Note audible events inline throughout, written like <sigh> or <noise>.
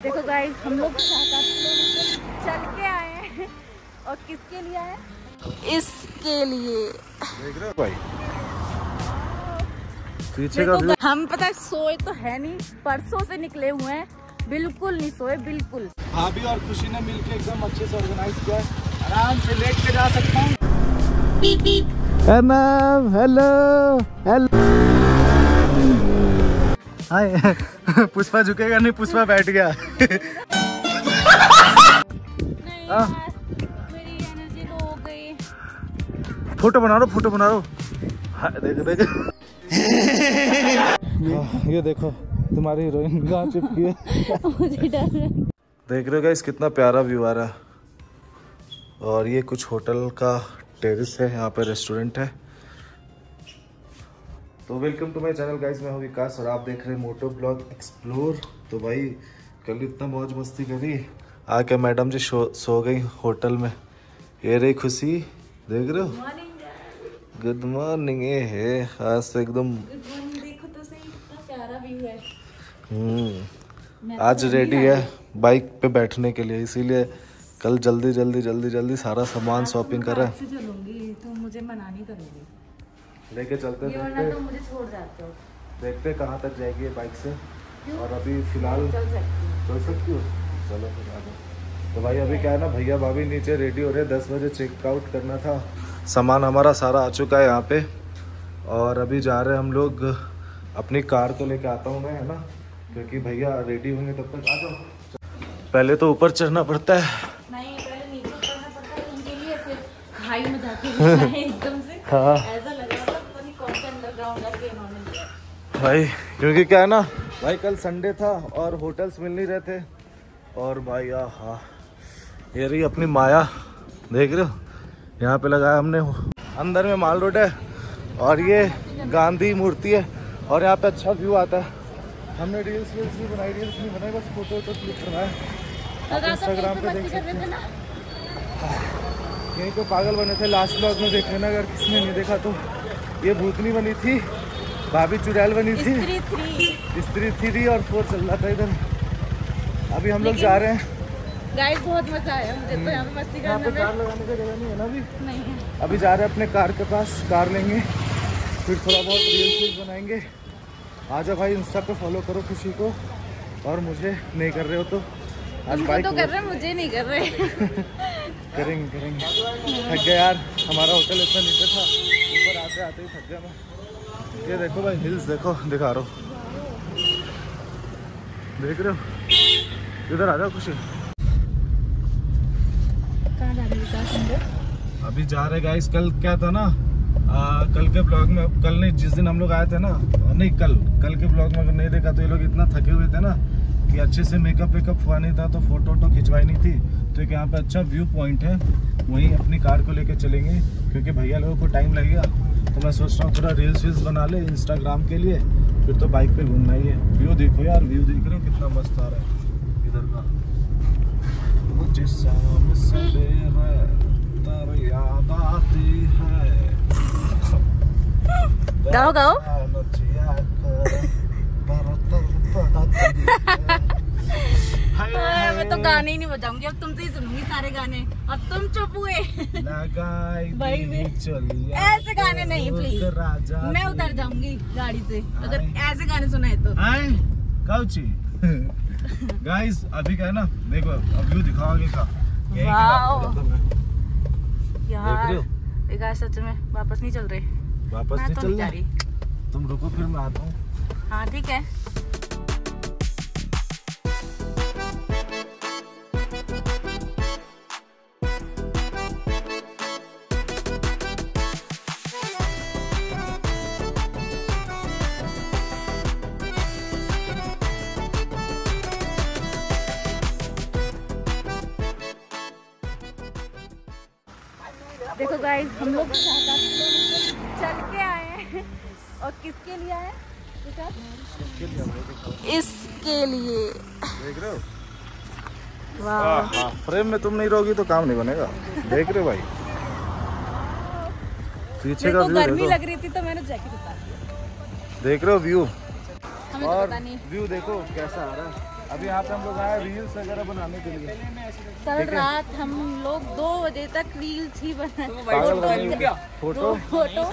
देखो गाइस हम लोग सात आठ किलोमीटर चल के आए हैं। और किसके लिए आए? इसके लिए। देख रहे हो भाई? पीछे का हम पता है सोए तो है नहीं परसों से निकले हुए हैं। बिल्कुल नहीं सोए बिल्कुल। भाभी और खुशी ने मिलके एकदम अच्छे से ऑर्गेनाइज किया है। आराम से लेट के जा सकता हूँ। Hello hello. हाय <laughs> पुष्पा झुकेगा नहीं पुष्पा बैठ गया। नहीं <laughs> <laughs> हाँ। यार, मेरी एनर्जी लो गई फ़ोटो बना लो फ़ोटो बना लो। हाँ, देख देख। ये देखो तुम्हारी हीरोइन कहाँ चिपकी है। मुझे डर देख रहे हो गाइस कितना प्यारा व्यू आ रहा है। और ये कुछ होटल का टेरिस है यहाँ पे रेस्टोरेंट है। तो welcome to my channel guys मैं हूँ विकास और आप देख रहे हैं मोटो ब्लॉग एक्सप्लोर तो भाई कल इतना मौज मस्ती करी। आके मैडम जी सो गई होटल में। ये रही खुशी। देख रहे हो? गुड मॉर्निंग ये है। आज से एकदम देखो तो सही कितना प्यारा व्यू है। हम्म। आज रेडी है बाइक पे बैठने के लिए। इसीलिए कल जल्दी जल्दी जल्दी जल्दी सारा सामान शॉपिंग करा तुम मुझे मना नहीं करोगे। लेके चलते ये देखते। तुम मुझे छोड़ जाते हो। देखते कहाँ तक जाएगी ये बाइक से। और अभी फ़िलहाल चल सकती हूँ। चल हो? फिर आ तो भाई अभी क्या है ना भैया भाभी नीचे रेडी हो रहे हैं। दस बजे चेकआउट करना था। सामान हमारा सारा आ चुका है यहाँ पे। और अभी जा रहे हैं हम लोग अपनी कार तो लेके आता हूँ मैं है ना? क्योंकि भैया रेडी होंगे तब तक। आ जाओ। पहले तो ऊपर चढ़ना पड़ता है। नहीं पहले नीचे उतरना पड़ता है। उनके लिए फिर खाई में जाके एकदम से। हाँ ऐसा लग रहा था पता नहीं कौन सा अंडरग्राउंड जाके इन्होंने दिया भाई क्योंकि क्या है ना? भाई कल संडे था और होटल्स मिल नहीं रहे थे। और भाई हाँ ये रही अपनी माया देख रहे हो? यहाँ पे लगाया हमने। अंदर में माल रोड है और ये गांधी मूर्ति है और यहाँ पे अच्छा व्यू आता है। हमने रील्स वील्स भी बनाई रील्स नहीं बनाई बस फ़ोटो वोटो क्लिक करवाया आप इंस्टाग्राम पे देख सकते हैं। यहीं पे पागल बने थे लास्ट ब्लॉग में देख लेना अगर किसने नहीं देखा तो। ये भूतनी बनी थी भाभी चुड़ैल बनी थी। स्त्री थ्री। और फोर चल रहा था इधर। अभी हम लोग जा रहे हैं। गाइस बहुत मज़ा आया मुझे तो यहाँ पे मस्ती यहाँ पे करने कार लगाने का जगह नहीं है ना अभी? नहीं है। अभी जा रहे हैं अपने कार के पास कार लेंगे। फिर थोड़ा बहुत रील्स बनाएँगे। आ जाओ भाई इंस्टा पे फॉलो करो खुशी को। और मुझे नहीं कर रहे हो तो आज बाइक तो कर रहे मुझे नहीं कर रहे। <laughs> करेंगे करेंगे। थक गया यार हमारा होटल इतना नीचे था। ऊपर आते आते ही थक गया मैं। ये देखो भाई हिल्स देखो दिखा रहा हूँ। देख रहे हो? इधर आ जाओ खुशी। है? अभी जा रहे गाइस कल क्या था ना? आ, कल के ब्लॉग में कल नहीं जिस दिन हम लोग आए थे ना नहीं कल कल के ब्लॉग में अगर नहीं देखा तो ये लोग इतना थके हुए थे ना कि अच्छे से मेकअप वेकअप हुआ नहीं था तो फ़ोटो वोटो खिंचवाई नहीं थी। तो एक यहाँ पे अच्छा व्यू पॉइंट है वहीं अपनी कार को लेकर चलेंगे क्योंकि भैया लोगों को टाइम लगेगा। तो मैं सोच रहा हूँ थोड़ा रील्स वील्स बना ले इंस्टाग्राम के लिए फिर तो बाइक पे घूमना ही है। व्यू देखो यार व्यू देख रहे हो कितना मस्त आ रहा है इधर का। मुझे शाम सवेरे याद आती है। गाओ गाओ। मैं तो गाने ही नहीं बजाऊँगी। अब तुमसे ही सुनूँगी सारे गाने। अब तुम चुप हुए। <laughs> भाई ऐसे गाने नहीं प्लीज़ राजा मैं। उतर जाऊँगी गाड़ी से। अगर ऐसे गाने सुनाए तो। गाइस <laughs> अभी क्या है ना देखो अब व्यू दिखाओ आगे का। यार विकास सच में वापस नहीं चल रहे। वापस नहीं तो चल रही। तुम रुको फिर मैं आता हूँ। हाँ ठीक है। देखो गाइस हम लोग चल के आए हैं। और किसके लिए आए? इसके लिए। देख रहे हो? वाह। फ्रेम में तुम नहीं रहोगी तो काम नहीं बनेगा। देख रहे हो भाई? पीछे का व्यू गर्मी लग रही थी तो मैंने जैकेट उतार दिया देख रहे हो व्यू हमें तो और पता नहीं। व्यू देखो कैसा आ रहा है। अभी यहाँ पे हम लोग आए रील्स वगैरह बनाने के लिए। कल रात हम लोग दो बजे तक रील्स ही बनाए। फ़ोटो फ़ोटो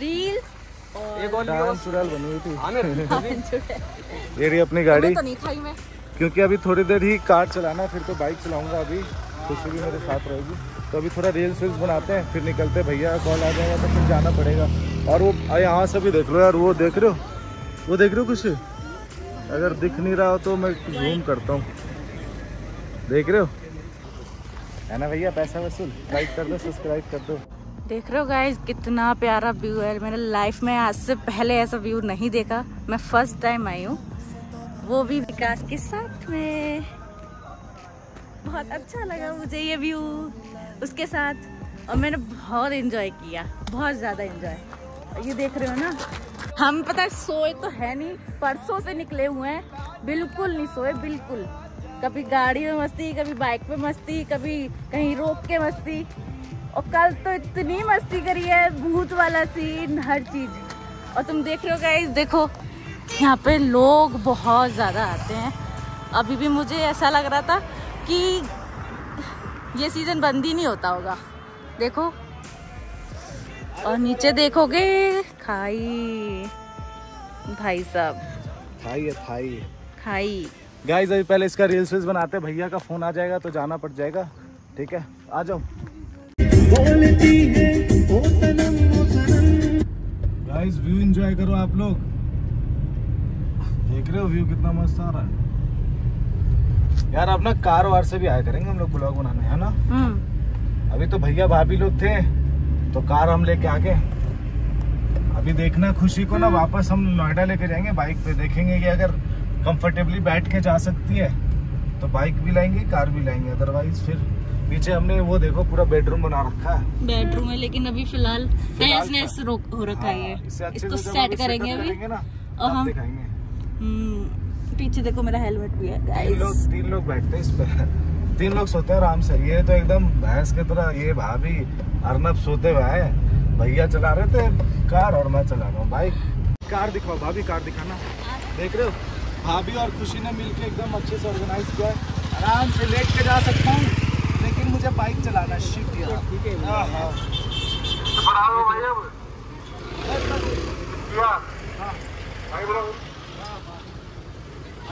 रील डांस चुड़ैल बनी हुई थी। तो ये रही अपनी गाड़ी। नहीं खाई मैं। क्योंकि अभी थोड़ी देर ही कार चलाना फिर तो बाइक चलाऊँगा अभी। खुशी भी मेरे साथ रहेगी। तो अभी थोड़ा रील्स वील्स बनाते हैं फिर निकलते भैया कॉल आ जाएगा तो फिर जाना पड़ेगा। और वो यहाँ से भी देख लो यार वो देख रहे हो? वो देख रहे हो कुछ? अगर दिख नहीं रहा हो तो मैं जूम करता हूँ। देख रहे हो? है ना भैया, पैसा वसूल? लाइक कर दो सब्सक्राइब कर दो। देख रहे हो गाइस कितना प्यारा व्यू है। मैंने लाइफ में आज से पहले ऐसा व्यू नहीं देखा। मैं फ़र्स्ट टाइम आई हूँ। वो भी विकास के साथ में। बहुत अच्छा लगा मुझे ये व्यू उसके साथ। और मैंने बहुत एंजॉय किया। बहुत ज़्यादा एंजॉय ये देख रहे हो ना हम पता है, सोए तो है नहीं, परसों से निकले हुए हैं। बिल्कुल नहीं सोए, बिल्कुल। कभी गाड़ी में मस्ती, कभी बाइक पे मस्ती, कभी कहीं रोक के मस्ती। और कल तो इतनी मस्ती करी है, भूत वाला सीन हर चीज़। और तुम देख रहे हो गाइस देखो, यहाँ पे लोग बहुत ज़्यादा आते हैं। अभी भी मुझे ऐसा लग रहा था कि ये सीज़न बंद ही नहीं होता होगा। देखो, और नीचे देखोगे खाई। भाई साहब। थाई है है। खाई। गाइस अभी पहले इसका रील्स वील्स बनाते हैं भैया का फ़ोन आ जाएगा तो जाना पड़ जाएगा। ठीक है? आ जाओ। गाइस व्यू एंजॉय करो आप लोग। देख रहे हो व्यू कितना मस्त आ रहा है। यार अब ना कार वार से भी आया करेंगे हम लोग ब्लॉग बनाने है ना? हम्म। अभी तो भैया भाभी लोग थे तो कार हम लेके आ गए। अभी देखना खुशी को ना वापस हम नोएडा लेके जाएँगे बाइक पे देखेंगे कि अगर कंफर्टेबली बैठ के जा सकती है तो बाइक भी लाएँगे कार भी लाएँगे। अदरवाइज़ फिर पीछे हमने वो देखो पूरा बेडरूम बना रखा है। बेडरूम है लेकिन अभी फ़िलहाल नैस नैस हो रखा है हाँ, ये इसको सेट करेंगे अभी। ना हम- हम्म, पीछे देखो मेरा हेलमेट भी है तीन लोग तीन लोग बैठते हैं इस पर तीन लोग सोते हैं आराम से। ये तो एकदम भैंस की तरह ये भाभी अर्नब सोते हुए भैया चला रहे थे कार और मैं चला रहा हूँ। बाइक कार दिखाओ भाभी कार दिखाना। देख रहे हो? भाभी और खुशी ने मिलके एकदम अच्छे से ऑर्गेनाइज किया है। आराम से लेट के जा सकता हूँ लेकिन मुझे बाइक चलाना है। शिट यार। हाँ, हाँ। अब।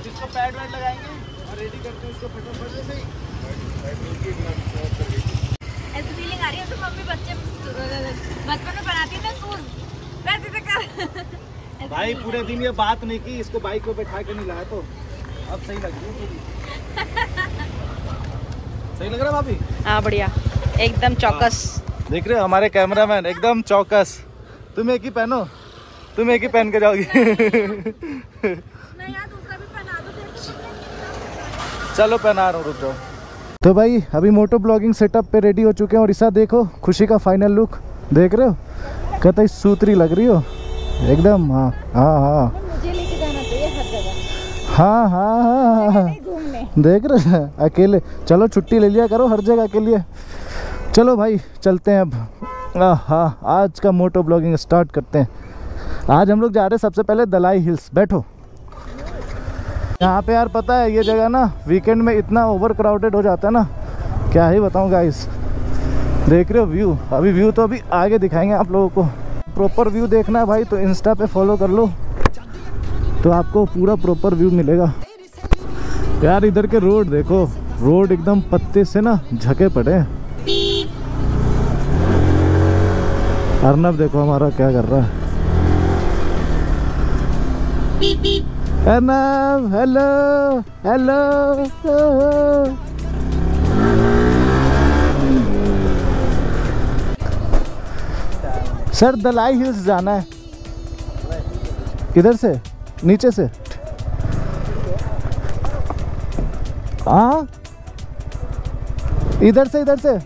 इसको पैड वैड लगाएँगे और रेडी करते हैं इसको फटाफट से। ही ऐसी फीलिंग आ रही है मम्मी बच्चे बचपन में बनाती थी शूज़ वैसे कर <laughs> भाई पूरे दिन ये बात नहीं की इसको बाइक पे बैठा के नहीं लाया तो। अब सही लग रही है सही लग रहा है भाभी? हाँ बढ़िया। एकदम चौकस। देख रहे हो हमारे कैमरामैन एकदम चौकस। तुम एक ही पहनो तुम एक ही पहन के जाओगी। नहीं यार दूसरा भी पहना दो चलो पहना रहा हूँ रुक जाओ। तो भाई अभी मोटो ब्लॉगिंग सेटअप पे रेडी हो चुके हैं और इसा देखो खुशी का फाइनल लुक देख रहे हो? कतई सूत्री लग रही हो। एकदम हाँ हाँ हाँ। जगह। हाँ हाँ हाँ हाँ देख रहे हैं? अकेले। चलो छुट्टी ले लिया करो हर जगह के लिए। चलो भाई चलते हैं अब। हाँ आज का मोटो ब्लॉगिंग स्टार्ट करते हैं। आज हम लोग जा रहे हैं सबसे पहले दलाई हिल्स। बैठो। यहाँ पे यार पता है, ये जगह ना वीकेंड में इतना ओवर क्राउडेड हो जाता है ना। क्या ही बताऊँ गाइस देख रहे हो व्यू अभी व्यू तो अभी आगे दिखाएँगे आप लोगों को। प्रॉपर व्यू देखना है भाई तो इंस्टा पे फॉलो कर लो। तो आपको पूरा प्रॉपर व्यू मिलेगा। यार इधर के रोड देखो रोड एकदम पत्ते से ना झके पड़े अर्नब देखो हमारा क्या कर रहा है। Arnab hello hello sir Dalai hills जाना है। किधर से? नीचे से? हाँ? इधर से इधर से।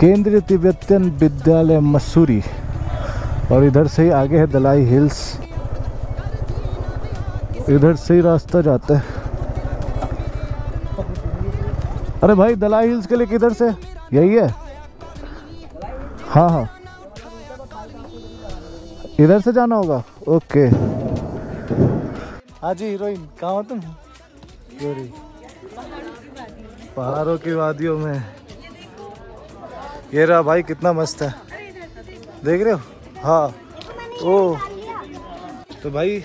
केंद्रीय तिब्बतन विद्यालय मसूरी। और इधर से ही आगे है दलाई हिल्स। इधर से ही रास्ता जाता है। अरे भाई, दलाई हिल्स के लिए किधर से? यही है? हाँ हाँ। इधर से जाना होगा? ओके। हाँ जी, हीरोइन, कहाँ हो तुम? रही पहाड़ों की वादियों में। ये रहा भाई, कितना मस्त है। देख रहे हो? हाँ। ओ। तो भाई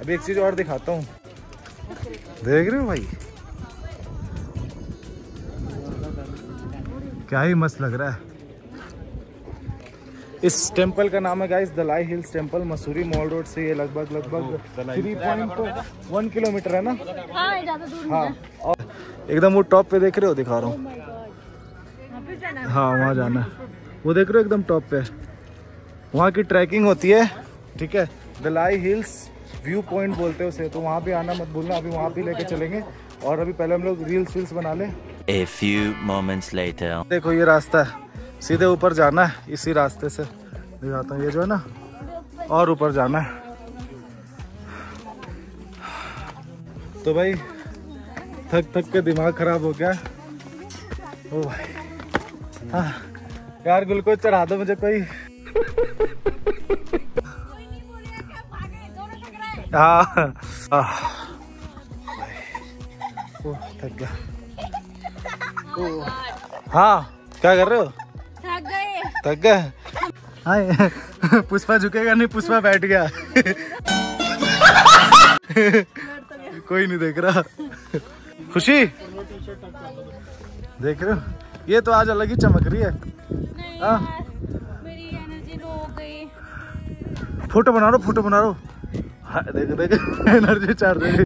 अभी एक चीज़ और दिखाता हूँ। देख रहे हो भाई? क्या ही मस्त लग रहा है। इस टेंपल का नाम है guys Dalai hills temple Mussoorie mall road से ये लगभग लगभग थ्री पॉइंट वन किलोमीटर है ना? हाँ दूर हाँ और एकदम वो टॉप पे देख रहे हो दिखा रहा हूँ। हाँ? वहाँ जाना है। वो देख रहे हो एकदम टॉप पे। वहाँ की ट्रैकिंग होती है ठीक है? दलाई हिल्स व्यू पॉइंट बोलते हैं उसे तो वहाँ पे आना मत भूलना अभी वहाँ पे लेके चलेंगे। और अभी पहले हम लोग रील्स वील्स बना लें। A few moments later. देखो ये रास्ता है। सीधे ऊपर जाना है इसी रास्ते से। दिखाता हूँ ये जो है ना और ऊपर जाना है। तो भाई थक थक के दिमाग खराब हो गया ओ भाई। हाँ यार ग्लूकोज चढ़ा दो मुझे कोई। हाँ थक गया हाँ क्या कर रहे हो? थक गए। थक गए? हाय <laughs> पुष्पा झुकेगा नहीं पुष्पा बैठ गया। कोई नहीं देख रहा। खुशी? देख रहे हो? ये तो आज अलग ही चमक रही है। नहीं हाँ। यार, मेरी एनर्जी लो हो गई। फ़ोटो बना लो फ़ोटो बना लो। हाँ, देख देख, एनर्जी चार रही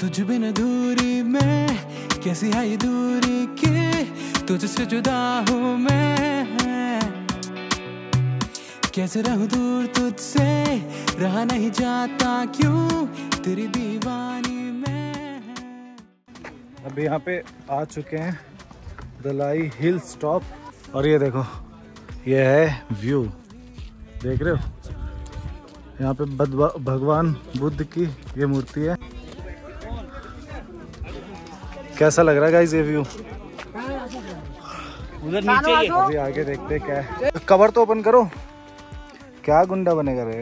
तुझ बिन दूरी में कैसी है ये दूरी की? तुझसे जुदा हूँ मैं। कैसे रहूँ दूर तुझसे? रहा नहीं जाता क्यों? तेरी दीवानी अभी यहाँ पे आ चुके हैं दलाई हिल स्टॉप। और ये देखो ये है व्यू। देख रहे हो? यहाँ पे भगवान बुद्ध की ये मूर्ति है। कैसा लग रहा है गाइस ये व्यू? उधर नीचे अभी आगे देखते क्या है। कवर तो ओपन करो। क्या गुंडा बनेगा रे?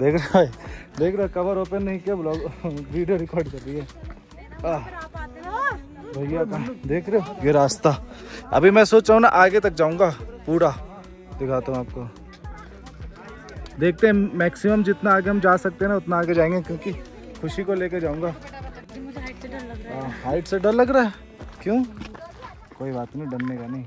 देख रहे हो देख रहे है कवर ओपन नहीं किया ब्लॉग वीडियो रिकॉर्ड कर रही है भैया कहाँ देख रहे हो? ये रास्ता। अभी मैं सोच रहा हूँ ना, आगे तक जाऊँगा, पूरा। दिखाता हूँ आपको। देखते हैं मैक्सिमम जितना आगे हम जा सकते हैं ना, उतना आगे जाएँगे, क्योंकि खुशी को लेकर जाऊँगा। हाइट से डर लग रहा है। क्यों? कोई बात नहीं, डरने का नहीं।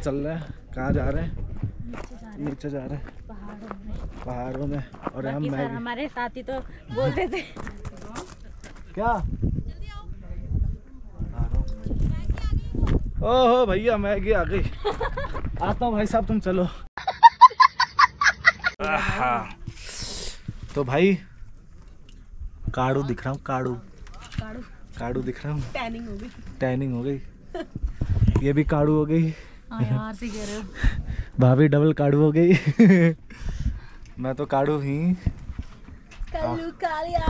चल रहे हैं। कहाँ जा रहे हैं? नीचे जा रहे हैं। पहाड़ों में। पहाड़ों में और हम हमारे साथी तो बोलते थे। क्या? ओहो भैया मैगी आ गई। आता हूँ भाई साहब तुम चलो। आहा। तो भाई काड़ू दिख रहा हूँ काड़ू काड़ू काड़ू दिख रहा हूँ। टैनिंग हो गई। टैनिंग हो गई। ये भी काड़ू हो गई। यार सही कह रहे हो। भाभी डबल काड़ू हो गई। <laughs> मैं तो काड़ू ही। कालू कालिया।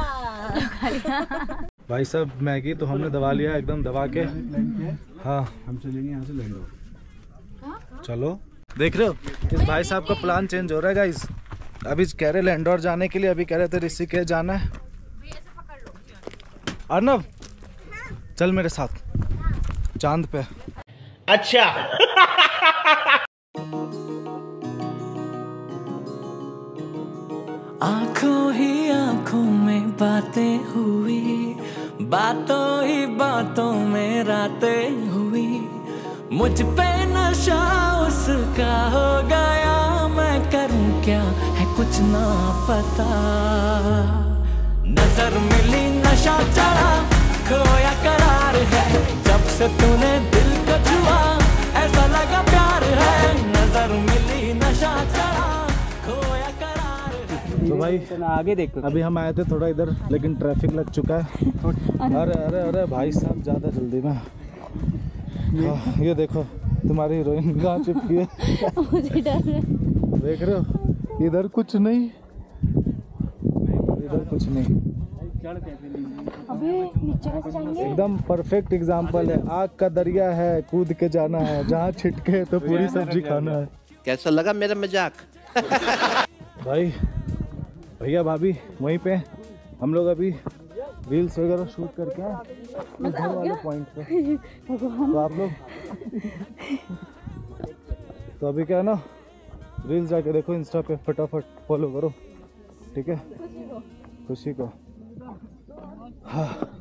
भाई साहब मैगी तो हमने दबा लिया एकदम दबा के। हाँ। हम चलेंगे यहाँ से लैंडो चलो। देख रहे हो इस भाई साहब का प्लान चेंज हो रहा है गाइस अभी कह रहे लैंडोर जाने के लिए अभी कह रहे थे ऋषिकेश जाना है। अर्नब चल मेरे साथ। चाँद पे। अच्छा। आँखों ही आँखों में बातें हुई, बातों ही बातों में रातें हुई। मुझ पे नशा उसका हो गया, मैं करूँ क्या है कुछ ना पता। नज़र मिली, नशा चढ़ा, खोया करार है, जब से तूने दिल ऐसा लगा प्यार है। नज़र मिली नशा चढ़ा खोया करार है। तो भाई आगे देख। अभी हम आए थे थोड़ा इधर लेकिन ट्रैफ़िक लग चुका है। <laughs> अरे अरे अरे भाई साहब ज़्यादा जल्दी में। हाँ, ये देखो तुम्हारी हीरोइन कहाँ चिपकी है। मुझे डर है। देख रहे हो इधर कुछ नहीं। इधर कुछ नहीं। एकदम परफेक्ट एग्ज़ाम्पल है। आग का दरिया है कूद के जाना है। जहाँ छिटके तो पूरी सब्ज़ी खाना है। कैसा लगा मेरा मज़ाक? <laughs> भाई भैया भाभी वहीं पे। हम लोग अभी रील्स वगैरह शूट करके इस घर वाले पॉइंट पे। <laughs> तो आप लोग तो अभी क्या है ना रील्स जाके देखो इंस्टा पे फटाफट फॉलो करो। ठीक है। खुशी को। हाँ